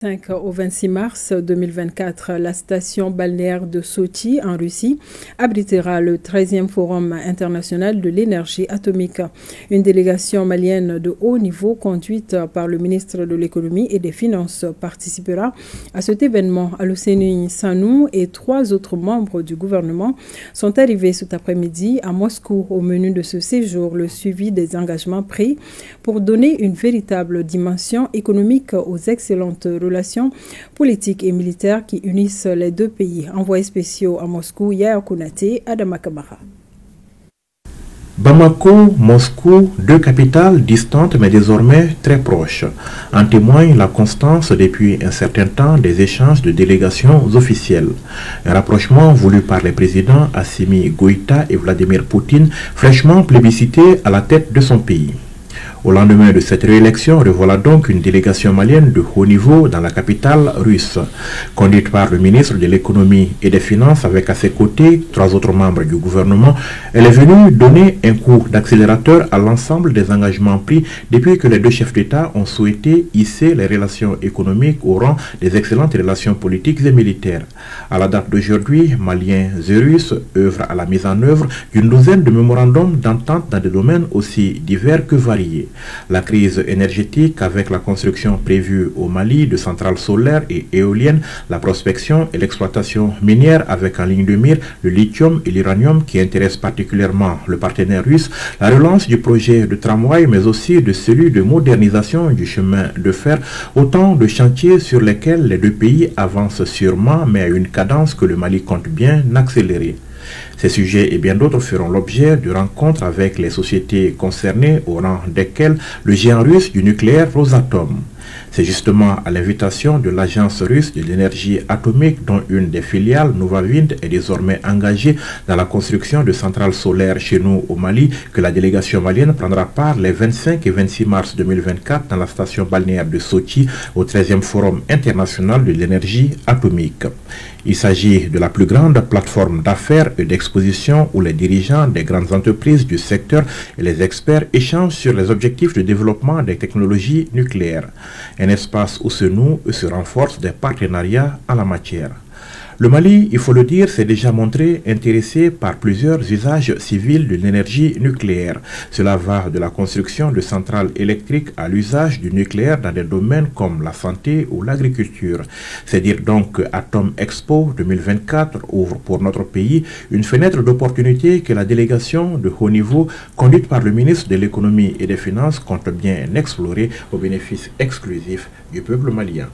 5 au 26 mars 2024, la station balnéaire de Sochi en Russie abritera le 13e Forum international de l'énergie atomique. Une délégation malienne de haut niveau conduite par le ministre de l'économie et des finances participera à cet événement. Aluseni Sanou et trois autres membres du gouvernement sont arrivés cet après-midi à Moscou au menu de ce séjour le suivi des engagements pris pour donner une véritable dimension économique aux excellentes politiques et militaires qui unissent les deux pays. Envoyés spéciaux à Moscou, Yaya Kunate, Adama Kamara. Bamako, Moscou, deux capitales distantes mais désormais très proches. En témoigne la constance depuis un certain temps des échanges de délégations officielles. Un rapprochement voulu par les présidents Assimi Goïta et Vladimir Poutine, fraîchement plébiscité à la tête de son pays. Au lendemain de cette réélection, revoilà donc une délégation malienne de haut niveau dans la capitale russe, conduite par le ministre de l'économie et des finances avec à ses côtés trois autres membres du gouvernement. Elle est venue donner un coup d'accélérateur à l'ensemble des engagements pris depuis que les deux chefs d'État ont souhaité hisser les relations économiques au rang des excellentes relations politiques et militaires. À la date d'aujourd'hui, Maliens et Russes œuvrent à la mise en œuvre d'une douzaine de mémorandums d'entente dans des domaines aussi divers que variés. La crise énergétique avec la construction prévue au Mali de centrales solaires et éoliennes, la prospection et l'exploitation minière avec en ligne de mire le lithium et l'uranium qui intéressent particulièrement le partenaire russe, la relance du projet de tramway mais aussi de celui de modernisation du chemin de fer, autant de chantiers sur lesquels les deux pays avancent sûrement mais à une cadence que le Mali compte bien accélérer. Ces sujets et bien d'autres feront l'objet de rencontres avec les sociétés concernées au rang desquelles le géant russe du nucléaire Rosatom. C'est justement à l'invitation de l'agence russe de l'énergie atomique dont une des filiales, Novavind, est désormais engagée dans la construction de centrales solaires chez nous au Mali que la délégation malienne prendra part les 25 et 26 mars 2024 dans la station balnéaire de Sochi au 13e Forum international de l'énergie atomique. Il s'agit de la plus grande plateforme d'affaires et d'exposition où les dirigeants des grandes entreprises du secteur et les experts échangent sur les objectifs de développement des technologies nucléaires un espace où se nouent et se renforcent des partenariats en la matière. Le Mali, il faut le dire, s'est déjà montré intéressé par plusieurs usages civils de l'énergie nucléaire. Cela va de la construction de centrales électriques à l'usage du nucléaire dans des domaines comme la santé ou l'agriculture. C'est dire donc que Atom Expo 2024 ouvre pour notre pays une fenêtre d'opportunité que la délégation de haut niveau conduite par le ministre de l'économie et des finances compte bien explorer au bénéfice exclusif du peuple malien.